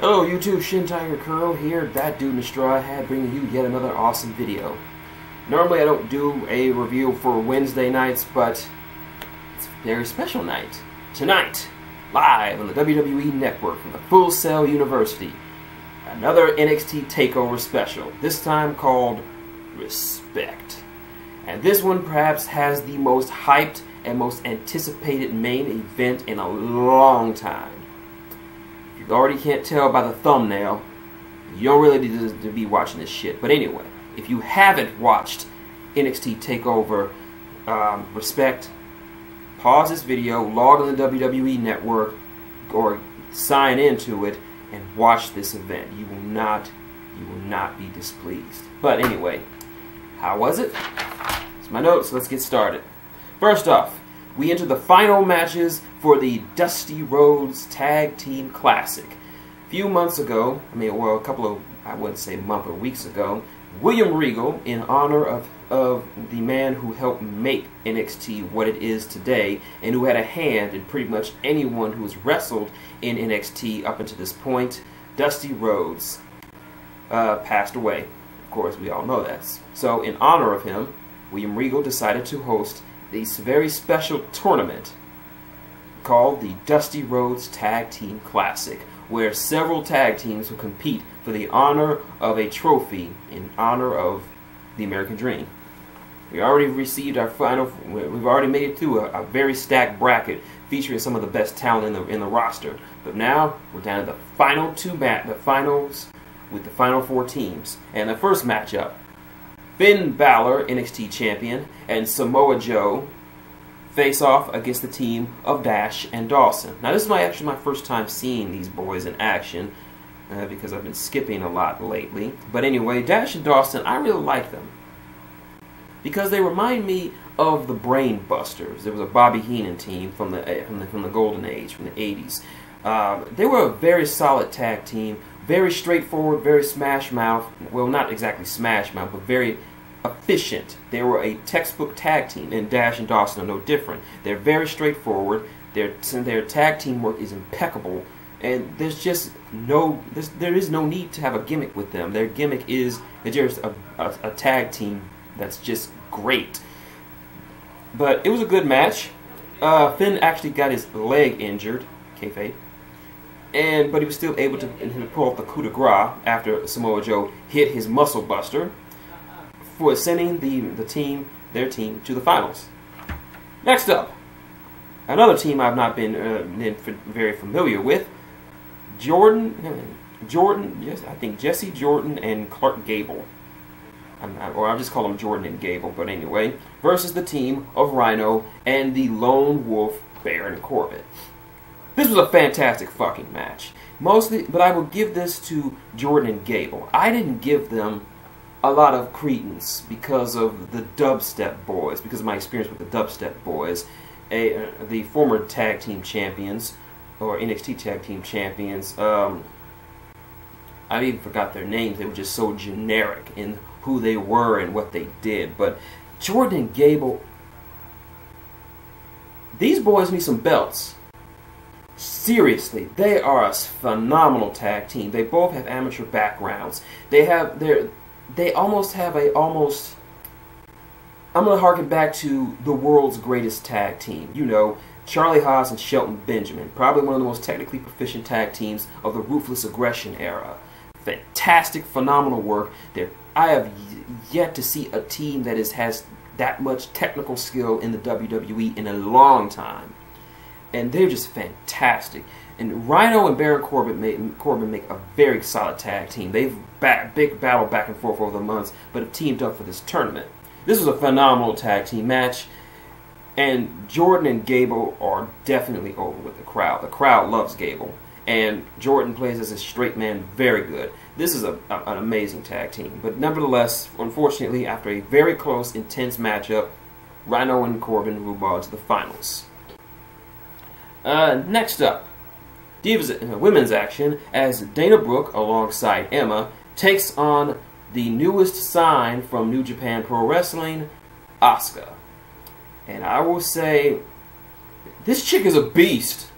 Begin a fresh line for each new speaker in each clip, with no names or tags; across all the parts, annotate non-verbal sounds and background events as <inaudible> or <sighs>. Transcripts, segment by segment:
Hello YouTube, Shin Tiger Curl here, that dude in the straw hat bringing you yet another awesome video. Normally I don't do a review for Wednesday nights, but it's a very special night. Tonight, live on the WWE Network from the Full Sail University, another NXT TakeOver special, this time called Respect. And this one perhaps has the most hyped and most anticipated main event in a long time. Already can't tell by the thumbnail. You don't really need to be watching this shit. But anyway, if you haven't watched NXT TakeOver um, Respect, pause this video, log on the WWE Network, or sign into it and watch this event. You will not, you will not be displeased. But anyway, how was it? It's my notes. Let's get started. First off, we enter the final matches for the Dusty Rhodes Tag Team Classic. A few months ago, I mean, well, a couple of, I wouldn't say month or weeks ago, William Regal, in honor of, of the man who helped make NXT what it is today, and who had a hand in pretty much anyone who has wrestled in NXT up until this point, Dusty Rhodes, uh, passed away. Of course, we all know that. So, in honor of him, William Regal decided to host this very special tournament called the Dusty Rhodes Tag Team Classic, where several tag teams will compete for the honor of a trophy in honor of the American Dream. We already received our final. We've already made it through a, a very stacked bracket featuring some of the best talent in the in the roster. But now we're down to the final two mat, the finals with the final four teams, and the first matchup Finn Balor, NXT champion, and Samoa Joe face off against the team of Dash and Dawson. Now, this is my actually my first time seeing these boys in action uh, because I've been skipping a lot lately. But anyway, Dash and Dawson, I really like them because they remind me of the Brain Busters. There was a Bobby Heenan team from the eh, from the from the Golden Age, from the '80s. Uh, they were a very solid tag team, very straightforward, very smash mouth. Well, not exactly smash mouth, but very efficient. They were a textbook tag team, and Dash and Dawson are no different. They're very straightforward. Their their tag team work is impeccable, and there's just no there's, there is no need to have a gimmick with them. Their gimmick is just a, a, a tag team that's just great. But it was a good match. Uh, Finn actually got his leg injured, kayfabe, and but he was still able to, to pull off the coup de grace after Samoa Joe hit his muscle buster for sending the, the team, their team, to the finals. Next up, another team I've not been uh, very familiar with, Jordan, Jordan, yes, I think Jesse Jordan and Clark Gable. Not, or I'll just call them Jordan and Gable, but anyway, versus the team of Rhino and the Lone Wolf Baron Corbin. This was a fantastic fucking match. Mostly, but I will give this to Jordan and Gable. I didn't give them a lot of credence because of the Dubstep Boys, because of my experience with the Dubstep Boys, a, uh, the former tag team champions, or NXT tag team champions. Um, I even forgot their names. They were just so generic in who they were and what they did. But Jordan and Gable, these boys need some belts. Seriously, they are a phenomenal tag team. They both have amateur backgrounds. They have their they almost have a almost I'm gonna harken back to the world's greatest tag team. You know, Charlie Haas and Shelton Benjamin, probably one of the most technically proficient tag teams of the ruthless aggression era. Fantastic, phenomenal work. They're, I have yet to see a team that is, has that much technical skill in the WWE in a long time, and they're just fantastic. And Rhino and Baron Corbin make, Corbin make a very solid tag team. They've back, big battle back and forth over the months, but have teamed up for this tournament. This was a phenomenal tag team match, and Jordan and Gable are definitely over with the crowd. The crowd loves Gable, and Jordan plays as a straight man very good. This is a, a, an amazing tag team, but nevertheless, unfortunately, after a very close, intense matchup, Rhino and Corbin move on to the finals. Uh, next up, Divas uh, Women's action as Dana Brooke, alongside Emma, takes on the newest sign from New Japan Pro Wrestling, Asuka. And I will say, this chick is a beast.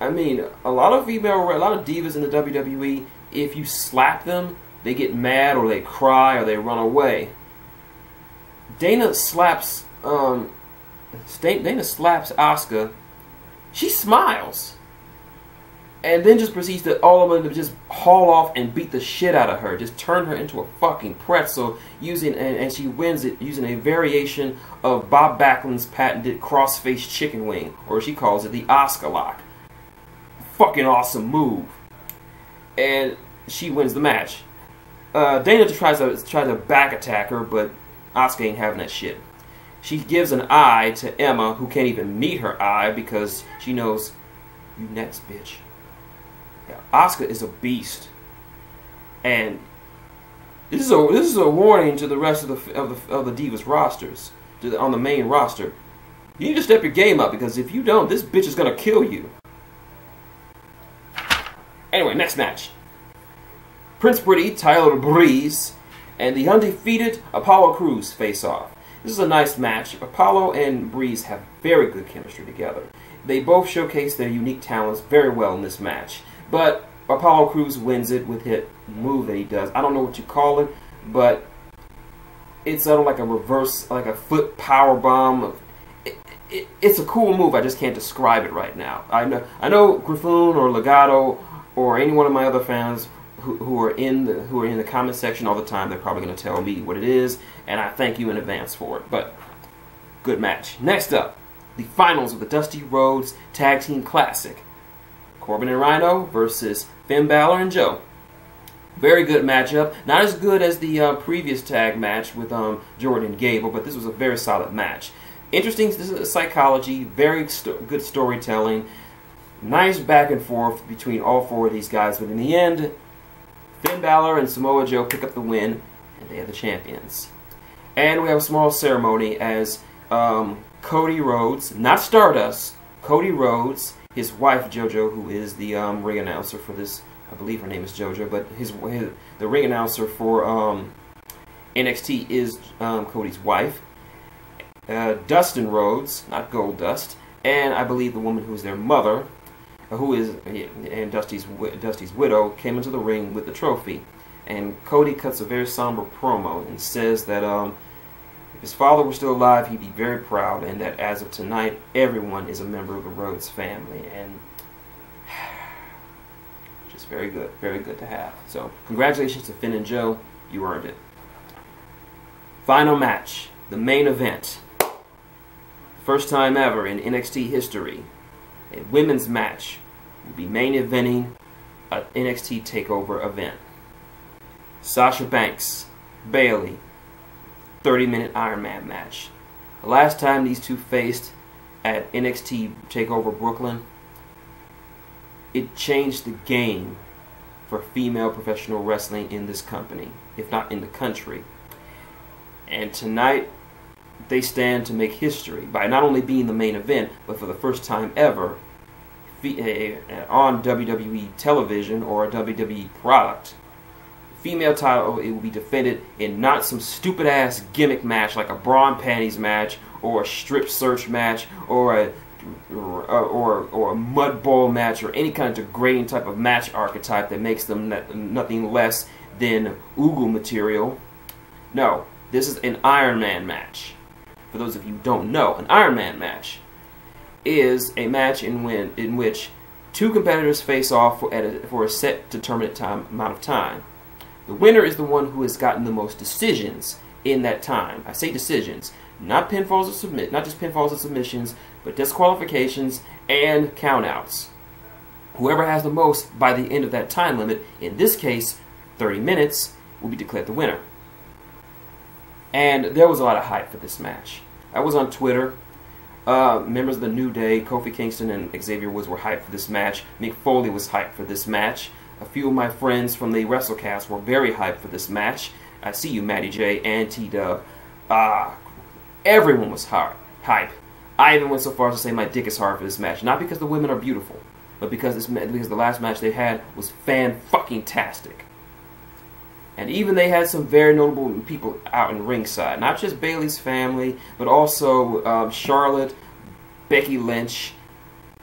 I mean, a lot of female, a lot of divas in the WWE, if you slap them, they get mad or they cry or they run away. Dana slaps, um, Dana slaps Asuka. She smiles and then just proceeds to all of them to just haul off and beat the shit out of her, just turn her into a fucking pretzel using and, and she wins it using a variation of Bob Backlund's patented cross-face chicken wing, or she calls it the Asuka lock. Fucking awesome move, and she wins the match. Uh, Dana just tries to tries to back attack her, but Oscar ain't having that shit. She gives an eye to Emma, who can't even meet her eye because she knows you next, bitch. Asuka is a beast, and this is a this is a warning to the rest of the of the of the Divas rosters the, on the main roster. You need to step your game up because if you don't, this bitch is gonna kill you. Anyway, next match. Prince Pretty, Tyler Breeze, and the undefeated Apollo Crews face off. This is a nice match. Apollo and Breeze have very good chemistry together. They both showcase their unique talents very well in this match. But Apollo Crews wins it with his move that he does. I don't know what you call it, but it's sort of like a reverse, like a foot power bomb. It, it, it's a cool move. I just can't describe it right now. I know, I know Griffoon or Legado or any one of my other fans who, who are in the who are in the comment section all the time. They're probably going to tell me what it is, and I thank you in advance for it. But good match. Next up, the finals of the Dusty Rhodes Tag Team Classic. Corbin and Rhino versus Finn Balor and Joe. Very good matchup. Not as good as the uh, previous tag match with um, Jordan and Gable, but this was a very solid match. Interesting psychology, very st good storytelling, nice back and forth between all four of these guys, but in the end, Finn Balor and Samoa Joe pick up the win, and they are the champions. And we have a small ceremony as um, Cody Rhodes, not Stardust, Cody Rhodes his wife JoJo, who is the um, ring announcer for this. I believe her name is JoJo, but his, his the ring announcer for um, NXT is um, Cody's wife. Uh, Dustin Rhodes, not Gold Dust, and I believe the woman who is their mother, who is and Dusty's Dusty's widow, came into the ring with the trophy. And Cody cuts a very somber promo and says that um, his father were still alive, he'd be very proud, and that as of tonight, everyone is a member of the Rhodes family. And <sighs> just very good, very good to have. So, congratulations to Finn and Joe. You earned it. Final match, the main event. First time ever in NXT history, a women's match will be main eventing an NXT TakeOver event. Sasha Banks, Bayley, 30 minute Iron Man match. The last time these two faced at NXT TakeOver Brooklyn, it changed the game for female professional wrestling in this company, if not in the country. And tonight, they stand to make history by not only being the main event, but for the first time ever eh, eh, on WWE television or a WWE product female title, it will be defended in not some stupid ass gimmick match like a bra and panties match or a strip search match or a or, or, or a mud bowl match or any kind of degrading type of match archetype that makes them nothing less than Ugu material. No, this is an Iron Man match. For those of you who don't know, an Iron Man match is a match in, when, in which two competitors face off for, a, for a set determinate time, amount of time. The winner is the one who has gotten the most decisions in that time. I say decisions, not pinfalls or submit, not just pinfalls and submissions, but disqualifications and countouts. Whoever has the most by the end of that time limit, in this case, 30 minutes, will be declared the winner. And there was a lot of hype for this match. I was on Twitter. Uh, members of the New Day, Kofi Kingston and Xavier Woods were hyped for this match. Mick Foley was hyped for this match. A few of my friends from the WrestleCast were very hyped for this match. I see you, Matty J and T Dub. Ah, everyone was hard, hype. I even went so far as to say my dick is hard for this match, not because the women are beautiful, but because this because the last match they had was fan fucking tastic. And even they had some very notable people out in ringside, not just Bayley's family, but also um, Charlotte, Becky Lynch,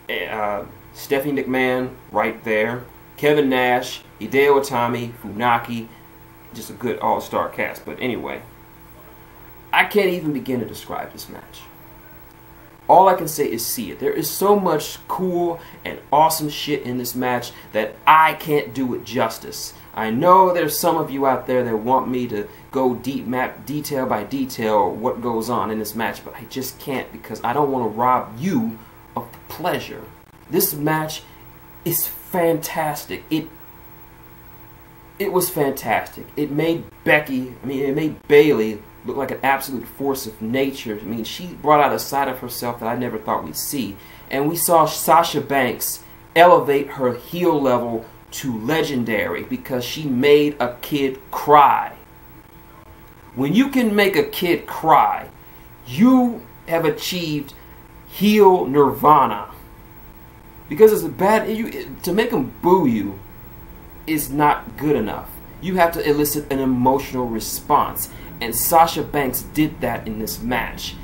uh, Stephanie McMahon right there, Kevin Nash, Hideo Itami, Funaki, just a good all-star cast. But anyway, I can't even begin to describe this match. All I can say is see it. There is so much cool and awesome shit in this match that I can't do it justice. I know there's some of you out there that want me to go deep map detail by detail what goes on in this match, but I just can't because I don't want to rob you of the pleasure. This match is fantastic. It it was fantastic. It made Becky, I mean, it made Bayley look like an absolute force of nature. I mean, she brought out a side of herself that I never thought we'd see. And we saw Sasha Banks elevate her heel level to legendary because she made a kid cry. When you can make a kid cry, you have achieved heel nirvana. Because it's a bad you, to make them boo you is not good enough. You have to elicit an emotional response, and Sasha Banks did that in this match.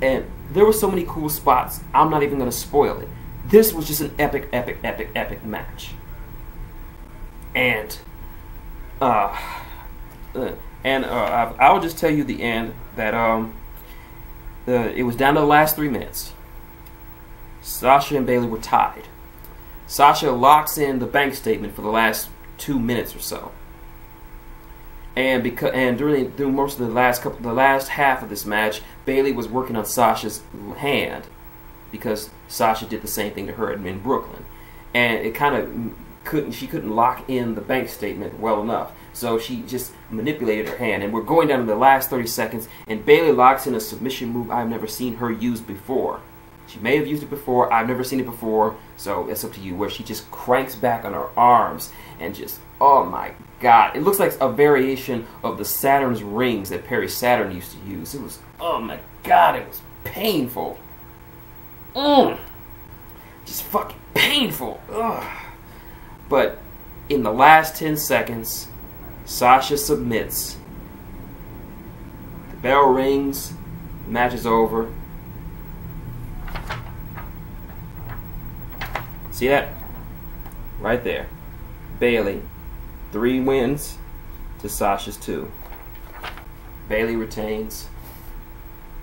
And there were so many cool spots. I'm not even going to spoil it. This was just an epic, epic, epic, epic match. And, uh, uh and uh, I'll just tell you the end that um, uh, it was down to the last three minutes. Sasha and Bayley were tied. Sasha locks in the bank statement for the last two minutes or so. And because and during through most of the last couple the last half of this match, Bayley was working on Sasha's hand because Sasha did the same thing to her in Brooklyn, and it kind of couldn't she couldn't lock in the bank statement well enough. So she just manipulated her hand, and we're going down to the last 30 seconds, and Bayley locks in a submission move I've never seen her use before. She may have used it before. I've never seen it before, so it's up to you. Where she just cranks back on her arms and just, oh my god. It looks like a variation of the Saturn's rings that Perry Saturn used to use. It was, oh my god, it was painful. Mm. Just fucking painful. Ugh. But in the last 10 seconds, Sasha submits. The bell rings, the match is over. See that? Right there. Bayley, Three wins to Sasha's two. Bayley retains.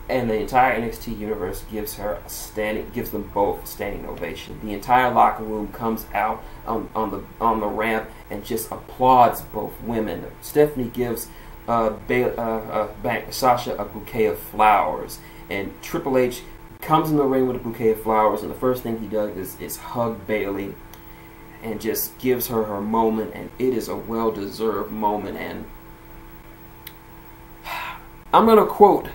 And the entire NXT universe gives her a standing gives them both a standing ovation. The entire locker room comes out on, on the on the ramp and just applauds both women. Stephanie gives uh, uh, uh, Sasha a bouquet of flowers, and Triple H comes in the ring with a bouquet of flowers, and the first thing he does is, is hug Bayley and just gives her her moment, and it is a well-deserved moment. And <sighs> I'm gonna quote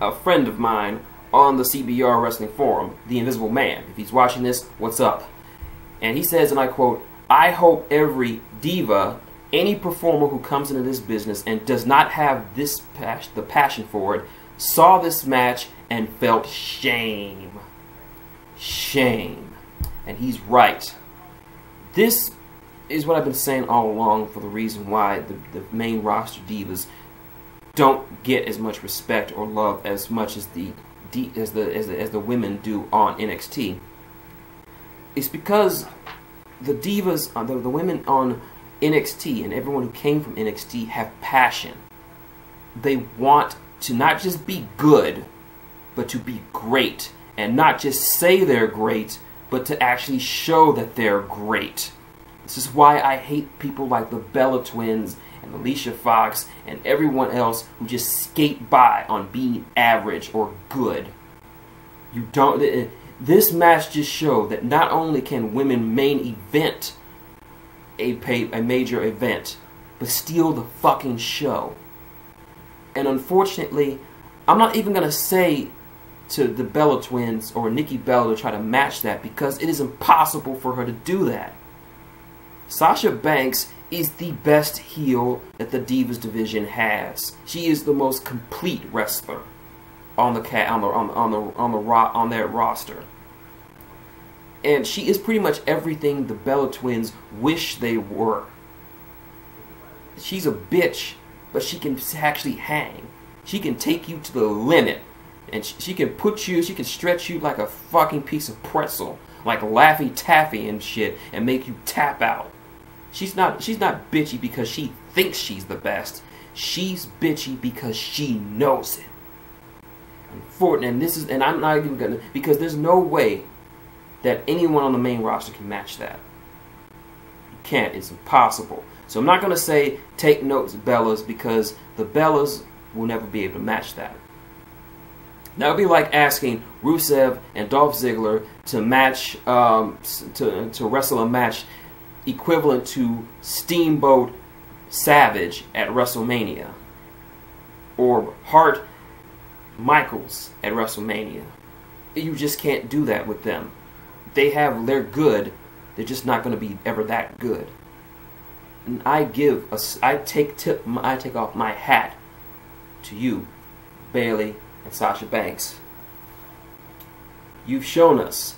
a friend of mine on the CBR Wrestling Forum, the Invisible Man. If he's watching this, what's up? And he says, and I quote, I hope every diva, any performer who comes into this business and does not have this pas the passion for it, saw this match and felt shame. Shame. And he's right. This is what I've been saying all along for the reason why the, the main roster divas don't get as much respect or love as much as the as the as the, as the women do on NXT. It's because the divas, uh, the, the women on NXT and everyone who came from NXT have passion. They want to not just be good, but to be great. And not just say they're great, but to actually show that they're great. This is why I hate people like the Bella Twins Alicia Fox and everyone else who just skate by on being average or good. You don't. Eh, this match just showed that not only can women main event a pay, a major event, but steal the fucking show. And unfortunately, I'm not even gonna say to the Bella twins or Nikki Bella to try to match that because it is impossible for her to do that. Sasha Banks is the best heel that the Divas division has. She is the most complete wrestler on the cat on the on the on the on the ro- on their roster. And she is pretty much everything the Bella twins wish they were. She's a bitch, but she can actually hang. She can take you to the limit and she, she can put you, she can stretch you like a fucking piece of pretzel like Laffy Taffy and shit and make you tap out. She's not she's not bitchy because she thinks she's the best. She's bitchy because she knows it. Unfortunately, and this is and I'm not even gonna because there's no way that anyone on the main roster can match that. You can't. It's impossible. So I'm not gonna say take notes, Bellas, because the Bellas will never be able to match that. That would be like asking Rusev and Dolph Ziggler to match um, to to wrestle a match equivalent to Steamboat Savage at WrestleMania or Hart Michaels at WrestleMania. You just can't do that with them. They have they're good. They're just not going to be ever that good. And I give a, I take tip I take off my hat to you, Bayley and Sasha Banks. You've shown us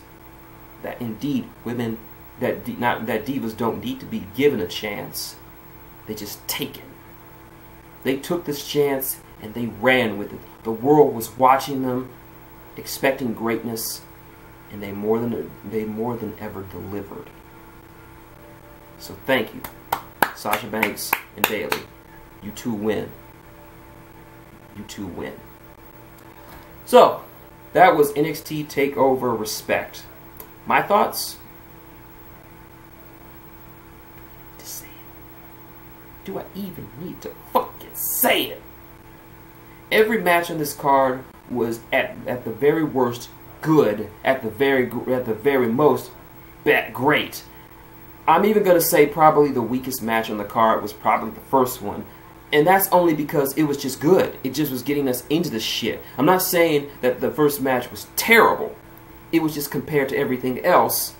that indeed women that not that divas don't need to be given a chance. They just take it. They took this chance and they ran with it. The world was watching them, expecting greatness, and they more than they more than ever delivered. So thank you, Sasha Banks and Bayley. You two win. You two win. So, that was NXT TakeOver Respect. My thoughts? Do I even need to fucking say it? Every match on this card was at at the very worst good, at the very at the very most bad, great. I'm even gonna say probably the weakest match on the card was probably the first one and that's only because it was just good. It just was getting us into the shit. I'm not saying that the first match was terrible. It was just compared to everything else,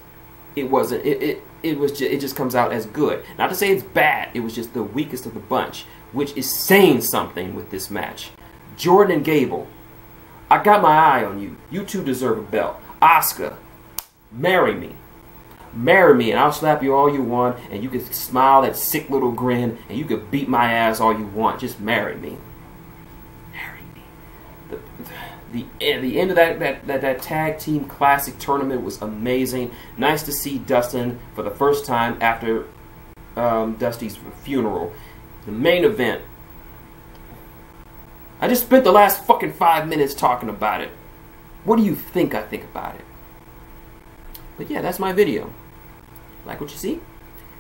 it wasn't. It it, it was. Just, it just comes out as good. Not to say it's bad. It was just the weakest of the bunch, which is saying something with this match. Jordan and Gable, I got my eye on you. You two deserve a belt. Asuka, marry me marry me and I'll slap you all you want and you can smile that sick little grin and you can beat my ass all you want. Just marry me. Marry me. The, the, the the end of that, that, that, that tag team classic tournament was amazing. Nice to see Dustin for the first time after um, Dusty's funeral. The main event. I just spent the last fucking five minutes talking about it. What do you think I think about it? But yeah, that's my video. Like what you see?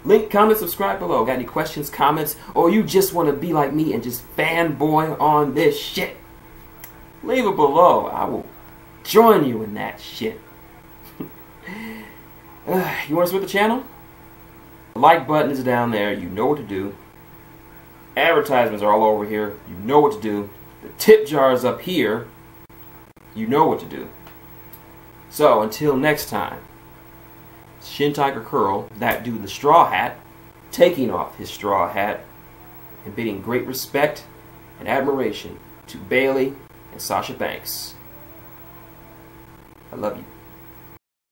Link, comment, subscribe below. Got any questions, comments, or you just want to be like me and just fanboy on this shit? Leave it below. I will join you in that shit. <laughs> uh, you want to support the channel? The like button is down there. You know what to do. Advertisements are all over here. You know what to do. The tip jar is up here. You know what to do. So, until next time. Shin Tiger Curl, that dude the straw hat, taking off his straw hat and bidding great respect and admiration to Bayley and Sasha Banks. I love you.